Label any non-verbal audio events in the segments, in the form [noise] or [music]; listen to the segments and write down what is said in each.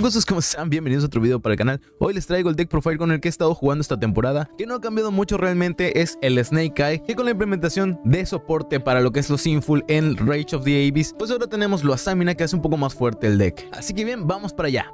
cosas como están? Bienvenidos a otro video para el canal. Hoy les traigo el deck profile con el que he estado jugando esta temporada, que no ha cambiado mucho realmente, es el Snake Eye, que con la implementación de soporte para lo que es los Sinful en Rage of the Abyss, pues ahora tenemos lo Asamina que hace un poco más fuerte el deck. Así que bien, vamos para allá.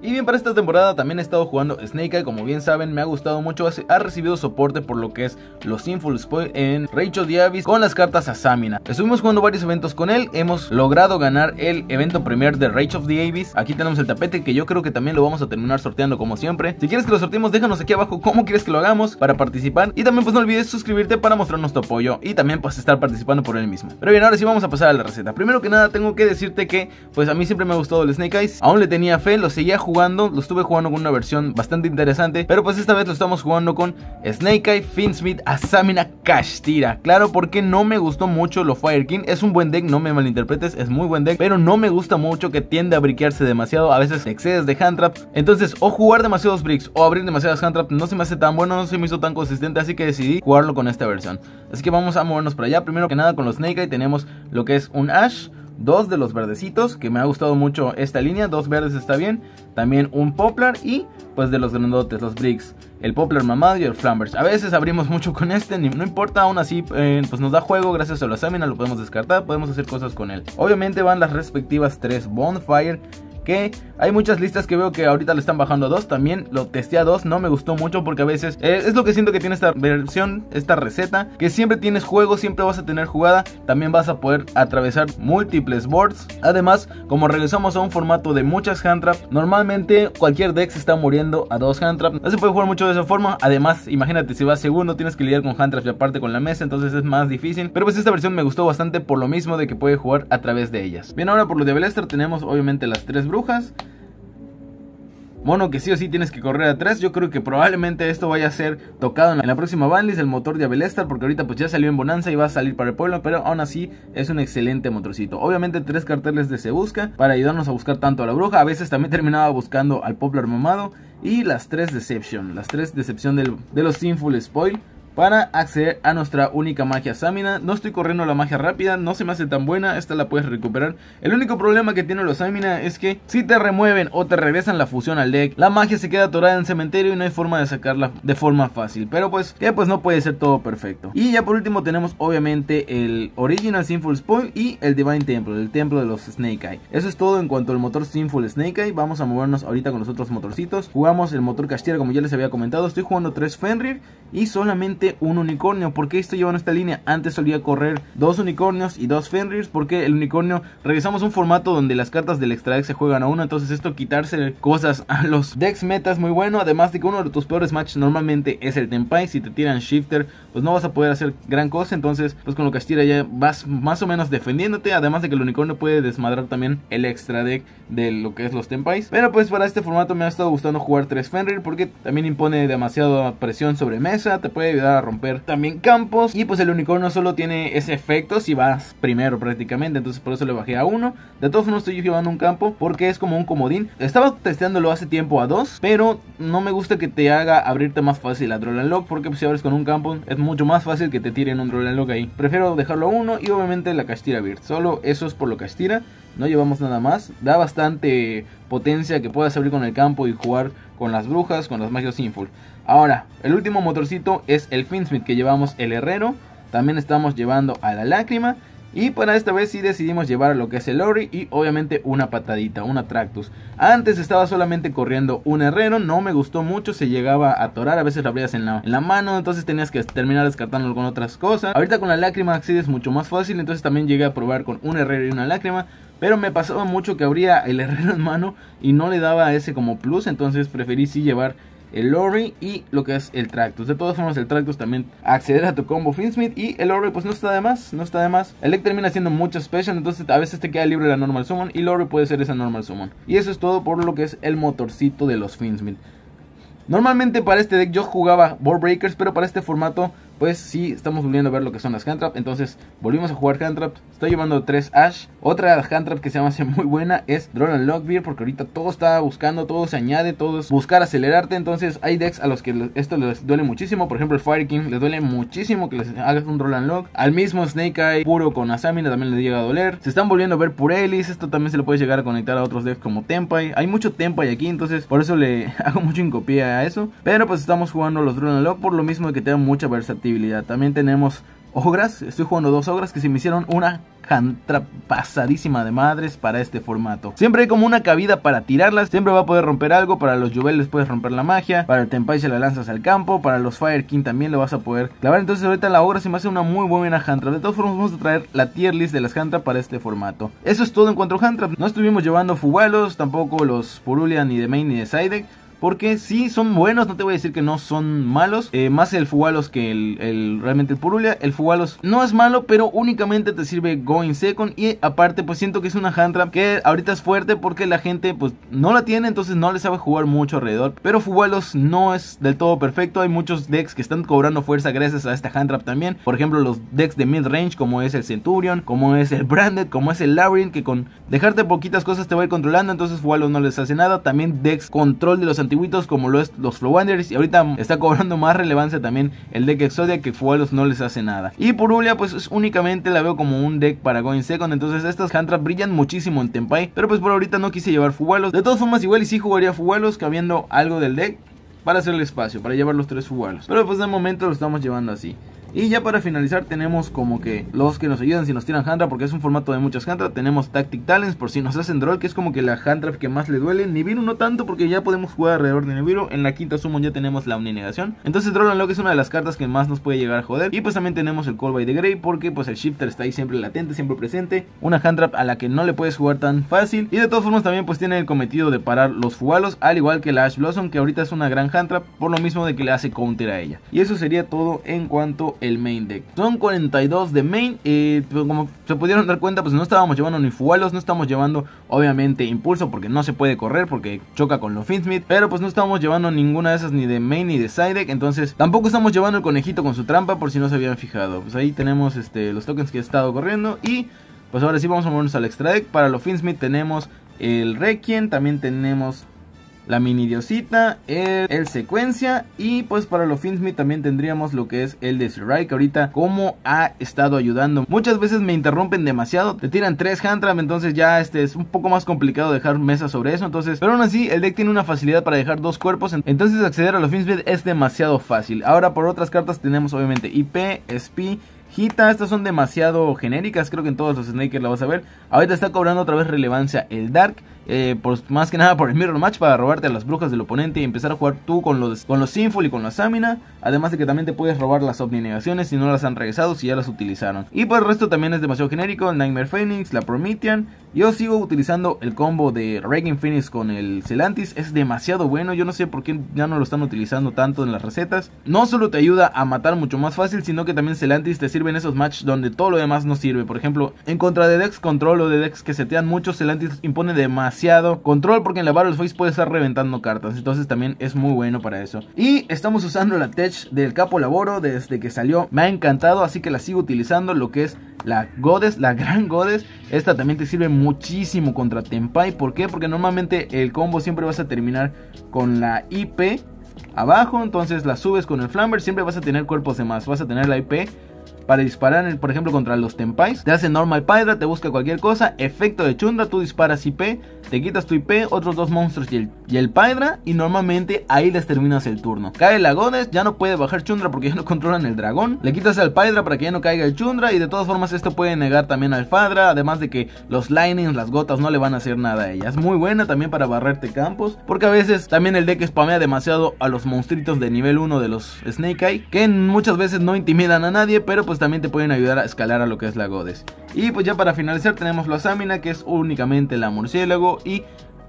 Y bien, para esta temporada también he estado jugando Snake Eye, como bien saben, me ha gustado mucho, ha recibido soporte por lo que es los Sinful Spoil en Rachel Diavis con las cartas Asamina. Estuvimos jugando varios eventos con él, hemos logrado ganar el evento premier de Rage of the Abyss. Aquí tenemos el tapete que yo creo que también lo vamos a terminar sorteando como siempre. Si quieres que lo sorteemos, déjanos aquí abajo cómo quieres que lo hagamos para participar. Y también pues no olvides suscribirte para mostrarnos tu apoyo y también pues estar participando por él mismo. Pero bien, ahora sí vamos a pasar a la receta. Primero que nada tengo que decirte que pues a mí siempre me ha gustado el Snake Eyes. Aún le tenía fe, lo seguía jugando, lo estuve jugando con una versión bastante interesante, pero pues esta vez lo estamos jugando con Snake Eye, Finsmith, Asamina, Kashtira. Claro, porque no me gustó mucho lo Fire King, es un buen deck, no me malinterpretes, es muy buen deck, pero no me gusta mucho que tiende a briquearse demasiado, a veces excedes de hand trap. Entonces, o jugar demasiados bricks o abrir demasiadas hand trap no se me hace tan bueno, no se me hizo tan consistente, así que decidí jugarlo con esta versión. Así que vamos a movernos para allá. Primero que nada con los Snake Eye tenemos lo que es un Ash, dos de los verdecitos, que me ha gustado mucho esta línea, dos verdes está bien, también un poplar y pues de los grandotes, los bricks, el poplar mamado y el flambers. A veces abrimos mucho con este, no importa, aún así eh, pues nos da juego gracias a la Samina, lo podemos descartar, podemos hacer cosas con él. Obviamente van las respectivas tres bonfire que hay muchas listas que veo que ahorita le están bajando a 2. También lo testé a 2, no me gustó mucho porque a veces eh, es lo que siento que tiene esta versión, esta receta, que siempre tienes juego, siempre vas a tener jugada, también vas a poder atravesar múltiples boards. Además, como regresamos a un formato de muchas hand normalmente cualquier deck se está muriendo a dos hand trap. No se puede jugar mucho de esa forma. Además, imagínate si vas segundo, tienes que lidiar con hand traps y aparte con la mesa, entonces es más difícil. Pero pues esta versión me gustó bastante por lo mismo de que puede jugar a través de ellas. Bien, ahora por lo de Belester tenemos obviamente las tres brujas Mono que sí o sí tienes que correr atrás. Yo creo que probablemente esto vaya a ser tocado en la próxima banlist, el motor de Abelestar, porque ahorita pues ya salió en Bonanza y va a salir para el pueblo, pero aún así es un excelente motorcito. Obviamente tres carteles de Se Busca para ayudarnos a buscar tanto a la bruja, a veces también terminaba buscando al Poplar Mamado y las tres Deception, las tres Decepción de los Sinful Spoil para acceder a nuestra única magia Samina. No estoy corriendo la magia rápida, no se me hace tan buena, esta la puedes recuperar. El único problema que tiene los Samina es que si te remueven o te regresan la fusión al deck, la magia se queda atorada en el cementerio y no hay forma de sacarla de forma fácil. Pero pues, que pues no puede ser todo perfecto. Y ya por último tenemos obviamente el Original Sinful Spoil y el Divine Temple, el templo de los Snake Eye. Eso es todo en cuanto al motor Sinful Snake Eye. Vamos a movernos ahorita con los otros motorcitos. Jugamos el motor Castiera como ya les había comentado. Estoy jugando 3 Fenrir y solamente un unicornio. porque esto lleva en esta línea? Antes solía correr dos unicornios y dos Fenrirs. Porque el unicornio, regresamos un formato donde las cartas del extra deck se juegan a uno. Entonces esto quitarse cosas a los decks meta es muy bueno. Además de que uno de tus peores matches normalmente es el Tempai. Si te tiran Shifter, pues no vas a poder hacer gran cosa. Entonces, pues con lo que estira ya vas más o menos defendiéndote. Además de que el unicornio puede desmadrar también el extra deck de lo que es los Tempais. Pero pues para este formato me ha estado gustando jugar tres Fenrir. Porque también impone demasiada presión sobre mesa. Te puede ayudar romper también campos. Y pues el unicornio solo tiene ese efecto si vas primero prácticamente. Entonces por eso le bajé a uno. De todos modos estoy llevando un campo porque es como un comodín. Estaba testeándolo hace tiempo a dos. Pero no me gusta que te haga abrirte más fácil a Droll Lock. Porque pues, si abres con un campo es mucho más fácil que te tiren un Droll Lock ahí. Prefiero dejarlo a uno y obviamente la Castira Beard. Solo eso es por lo Castira. No llevamos nada más. Da bastante potencia que puedas abrir con el campo y jugar con las brujas, con las magias Sinful. Ahora, el último motorcito es el Finsmith que llevamos el herrero. También estamos llevando a la lágrima. Y para esta vez sí decidimos llevar lo que es el Ori y obviamente una patadita, una Tractus. Antes estaba solamente corriendo un herrero, no me gustó mucho, se llegaba a atorar, a veces la abrías en la, en la mano, entonces tenías que terminar descartándolo con otras cosas. Ahorita con la lágrima accedes mucho más fácil, entonces también llegué a probar con un herrero y una lágrima. Pero me pasaba mucho que abría el herrero en mano y no le daba ese como plus, entonces preferí sí llevar el Lori y lo que es el Tractus. De todas formas, el Tractus también acceder a tu combo Finsmith y el Lori pues no está de más, no está de más. El deck termina haciendo mucho special, entonces a veces te queda libre la normal summon y Lori puede ser esa normal summon. Y eso es todo por lo que es el motorcito de los Finsmith. Normalmente para este deck yo jugaba Ball Breakers, pero para este formato pues sí, estamos volviendo a ver lo que son las hand trap. Entonces, volvimos a jugar hand trap. Estoy llevando 3 Ash. Otra hand trap que se llama [laughs] muy buena es Drone and Lockbeard, porque ahorita todo está buscando, todo se añade, todo es buscar acelerarte. Entonces, hay decks a los que esto les duele muchísimo. Por ejemplo, el Fire King les duele muchísimo que les hagas un Roll and Lock. Al mismo Snake Eye puro con Asamina también le llega a doler. Se están volviendo a ver Purelis. Esto también se le puede llegar a conectar a otros decks como Tempai. Hay mucho Tempai aquí, entonces por eso le [laughs] hago mucho hincapié a eso. Pero pues estamos jugando los Drone and Lock por lo mismo que tengan mucha versatilidad. También tenemos ogras. Estoy jugando dos ogras que se me hicieron una jantra pasadísima de madres para este formato. Siempre hay como una cabida para tirarlas. Siempre va a poder romper algo. Para los Juveles puedes romper la magia. Para el Tempai se la lanzas al campo. Para los Fire King también lo vas a poder clavar. Entonces ahorita la ogra se me hace una muy buena Hantrap. De todas formas vamos a traer la tier list de las Hantrap para este formato. Eso es todo en cuanto a Hantrap. No estuvimos llevando Fugalos. Tampoco los Purulia ni de Main ni de Sidek. Porque sí son buenos, no te voy a decir que no son malos. Eh, más el Fugalos que el, realmente el Purulia. El Fugalos no es malo, pero únicamente te sirve Going Second. Y aparte, pues siento que es una hand trap que ahorita es fuerte porque la gente pues no la tiene, entonces no le sabe jugar mucho alrededor. Pero Fugalos no es del todo perfecto. Hay muchos decks que están cobrando fuerza gracias a esta hand trap también. Por ejemplo, los decks de mid range, como es el Centurion, como es el Branded, como es el Labyrinth, que con dejarte poquitas cosas te va a ir controlando. Entonces Fugalos no les hace nada. También decks control de los como lo es los Flow Wanderers y ahorita está cobrando más relevancia también el deck Exodia que Fuelos no les hace nada. Y Purulia pues únicamente la veo como un deck para Going Second, entonces estas Hantrap brillan muchísimo en Tempai, pero pues por ahorita no quise llevar Fuelos. De todas formas igual y sí jugaría Fuelos cabiendo algo del deck para hacerle espacio, para llevar los tres Fuelos. Pero pues de momento lo estamos llevando así. Y ya para finalizar tenemos como que los que nos ayudan si nos tiran Handra porque es un formato de muchas Handra. Tenemos Tactic Talents por si nos hacen Droll que es como que la Handra que más le duele. Nibiru no tanto porque ya podemos jugar alrededor de Nibiru. En la quinta summon ya tenemos la Omninegación. Entonces Droll Unlock es una de las cartas que más nos puede llegar a joder. Y pues también tenemos el Call by the Grey porque pues el Shifter está ahí siempre latente, siempre presente. Una Handra a la que no le puedes jugar tan fácil. Y de todas formas también pues tiene el cometido de parar los fugalos al igual que la Ash Blossom que ahorita es una gran Handra por lo mismo de que le hace counter a ella. Y eso sería todo en cuanto el main deck. Son 42 de main. Y pues, como se pudieron dar cuenta, pues no estábamos llevando ni fugalos. No estamos llevando, obviamente, impulso. Porque no se puede correr. Porque choca con los Finsmith. Pero pues no estamos llevando ninguna de esas ni de main ni de side deck. Entonces tampoco estamos llevando el conejito con su trampa. Por si no se habían fijado. Pues ahí tenemos este, los tokens que he estado corriendo. Y pues ahora sí vamos a movernos al extra deck. Para los Finsmith tenemos el Requiem. También tenemos la mini diosita, el, secuencia y pues para los Finsmith también tendríamos lo que es el de que ahorita como ha estado ayudando. Muchas veces me interrumpen demasiado, te tiran tres Handram, entonces ya este es un poco más complicado dejar mesa sobre eso, entonces, pero aún así el deck tiene una facilidad para dejar dos cuerpos, entonces acceder a los Finsmith es demasiado fácil. Ahora por otras cartas tenemos obviamente IP, SP, Hita, estas son demasiado genéricas, creo que en todos los Snakers la vas a ver. Ahorita está cobrando otra vez relevancia el Dark. Eh, más que nada por el Mirror Match para robarte a las brujas del oponente y empezar a jugar tú con los, con los Sinful y con la Samina. Además de que también te puedes robar las Omni-Negaciones si no las han regresado, si ya las utilizaron. Y por el resto también es demasiado genérico, el Nightmare Phoenix, la Promethean. Yo sigo utilizando el combo de Regan Phoenix con el Celantis, es demasiado bueno, yo no sé por qué ya no lo están utilizando tanto en las recetas. No solo te ayuda a matar mucho más fácil, sino que también Celantis te sirve en esos matches donde todo lo demás no sirve. Por ejemplo, en contra de Dex Control o de Dex que setean mucho, Celantis impone demasiado control porque en la Battle Face puede estar reventando cartas. Entonces también es muy bueno para eso. Y estamos usando la Tech del Capo Laboro desde que salió. Me ha encantado, así que la sigo utilizando. Lo que es la Goddess, la Gran Goddess. Esta también te sirve muchísimo contra Tempai. ¿Por qué? Porque normalmente el combo siempre vas a terminar con la IP abajo. Entonces la subes con el Flamber. Siempre vas a tener cuerpos de más. Vas a tener la IP para disparar, por ejemplo, contra los Tempais. Te hace normal Pydra, te busca cualquier cosa. Efecto de Chunda, tú disparas IP, te quitas tu IP, otros dos monstruos y el, y el. Y normalmente ahí les terminas el turno. Cae la Goddess, ya no puede bajar Chundra porque ya no [laughs] controlan el dragón. Le quitas al Pydra para que ya no caiga el Chundra. Y de todas formas, esto puede negar también al Fadra. Además de que los Lightnings, las gotas, no le van a hacer nada a ella. Es muy buena también para barrerte campos. Porque a veces también el deck spamea demasiado a los monstruitos de nivel 1 de los Snake Eye. Que muchas veces no intimidan a nadie, pero pues también te pueden ayudar a escalar a lo que es la Goddess. Y pues ya para finalizar tenemos la Asamina que es únicamente la murciélago y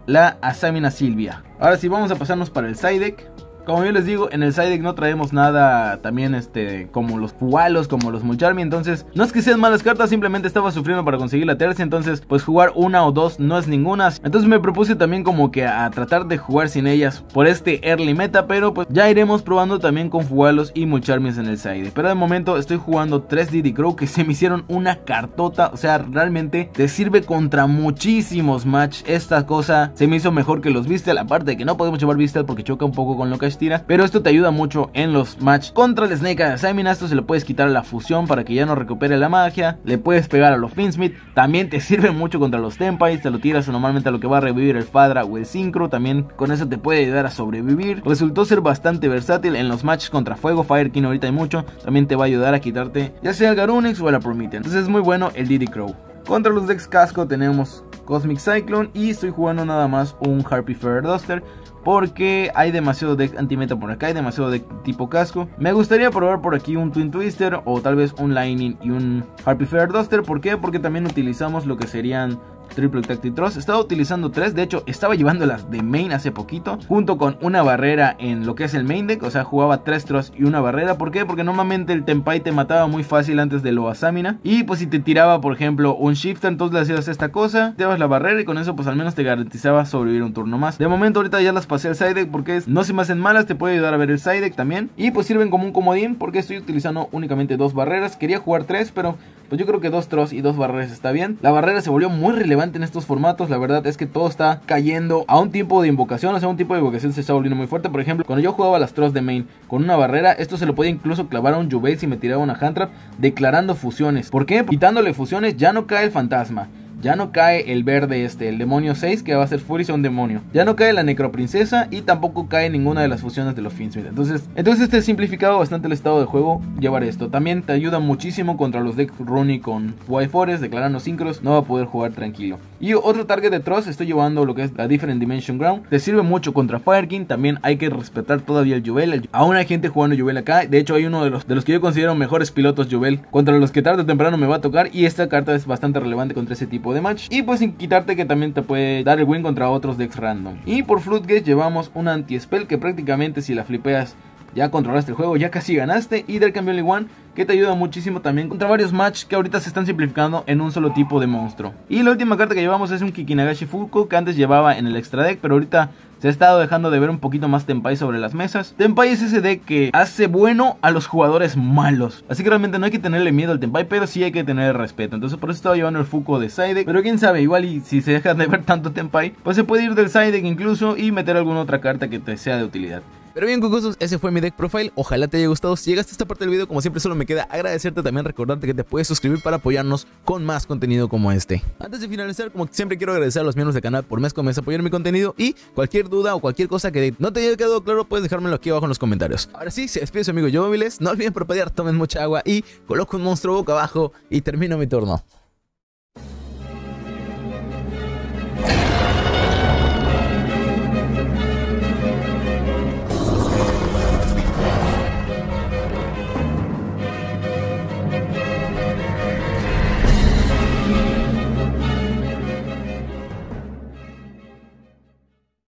la Asamina Silvia. Ahora sí vamos a pasarnos para el side deck. Como yo les digo, en el side deck no traemos nada también este como los Fugalos, como los Mulcharmy, entonces no es que sean malas cartas, simplemente estaba sufriendo para conseguir la tercia, entonces pues jugar una o dos no es ninguna. Entonces me propuse también como que a tratar de jugar sin ellas por este early meta, pero pues ya iremos probando también con Fugalos y Mulcharmies en el side. Pero de momento estoy jugando 3 Diddy Crow que se me hicieron una cartota, o sea, realmente te sirve contra muchísimos match. Esta cosa se me hizo mejor que los Vistel, aparte de que no podemos llevar Vistel porque choca un poco con lo que pero esto te ayuda mucho en los match contra el Snake Simon. Esto se le puedes quitar la fusión para que ya no recupere la magia, le puedes pegar a los Finsmith, también te [laughs] sirve mucho contra los Tempais, te lo tiras normalmente a lo que va a revivir el Fadra o el Synchro, también con eso te puede ayudar a sobrevivir. Resultó ser bastante versátil en los matches contra fuego, Fire King ahorita hay mucho, también te va a ayudar a quitarte ya sea el Garunix o el Promethean. Entonces es muy bueno el Diddy Crow. Contra los decks casco tenemos Cosmic Cyclone y estoy jugando nada más un Harpy Feather Duster porque hay demasiado deck antimeta por acá, hay demasiado deck tipo casco. Me gustaría probar por aquí un Twin Twister o tal vez un Lightning y un Harpy Feather Duster. ¿Por qué? Porque también utilizamos lo que serían Triple Tactic Trust. Estaba utilizando tres, de hecho estaba llevándolas de main hace poquito, junto con una barrera en lo que es el main deck, o sea, jugaba tres Trust y una barrera. ¿Por qué? Porque normalmente el Tempai te mataba muy fácil antes de lo Asamina. Y pues si te tiraba, por ejemplo, un Shifter, entonces le hacías esta cosa, te dabas la barrera y con eso pues al menos te garantizaba sobrevivir un turno más. De momento ahorita ya las pasé al side deck porque no se me hacen malas, te puede ayudar a ver el side deck también. Y pues sirven como un comodín porque estoy utilizando únicamente dos barreras. Quería jugar tres, pero pues yo creo que dos Trust y dos barreras está bien. La barrera se volvió muy relevante en estos formatos. La verdad es que todo está cayendo a un tiempo de invocación. O sea, un tipo de invocación se está volviendo muy fuerte. Por ejemplo, cuando yo jugaba las Trust de main con una barrera, esto se lo podía incluso clavar a un Juvel si me tiraba una hand trap, declarando fusiones. ¿Por qué? Quitándole fusiones ya no cae el fantasma. Ya no cae el verde este, el demonio 6 que va a ser Fury un demonio. Ya no cae la necroprincesa y tampoco cae ninguna de las fusiones de los Finsmith. Entonces, entonces este simplificado bastante el estado de juego llevar esto. También te ayuda muchísimo contra los decks Rooney con White Forest, declarando sincros, no va a poder jugar tranquilo. Y otro target de Trust, estoy llevando lo que es la Different Dimension Ground. Te sirve mucho contra Fire King, también hay que respetar todavía el Juvel. Aún hay gente jugando Juvel acá. De hecho, hay uno de los, de los que yo considero mejores pilotos Juvel, contra los que tarde o temprano me va a tocar. Y esta carta es bastante relevante contra ese tipo de match. Y pues sin quitarte que también te puede dar el win contra otros decks random. Y por Floodgate llevamos un anti-spell que prácticamente si la flipeas ya controlaste el juego, ya casi ganaste. Y del cambio One que te ayuda muchísimo también contra varios matches que ahorita se están simplificando en un solo tipo de monstruo. Y la última carta que llevamos es un Kikinagashi Fuko que antes llevaba en el extra deck, pero ahorita se ha estado dejando de ver un poquito más Tempai sobre las mesas. Tempai es ese deck que hace bueno a los jugadores malos. Así que realmente no hay que tenerle miedo al Tempai, pero sí hay que tener respeto. Entonces por eso estaba llevando el Fuko de deck. Pero quién sabe, igual y si se deja de ver tanto Tempai, pues se puede ir del deck incluso y meter alguna otra carta que te sea de utilidad. Pero bien, cucosos, ese fue mi deck profile. Ojalá te haya gustado. Si llegaste a esta parte del video, como siempre, solo me queda agradecerte también, recordarte que te puedes suscribir para apoyarnos con más contenido como este. Antes de finalizar, como siempre, quiero agradecer a los miembros del canal por mes con mes apoyar mi contenido. Y cualquier duda o cualquier cosa que no te haya quedado claro, puedes dejármelo aquí abajo en los comentarios. Ahora sí, se despide su amigo Yo. No olviden propagar, tomen mucha agua y coloco un monstruo boca abajo y termino mi turno.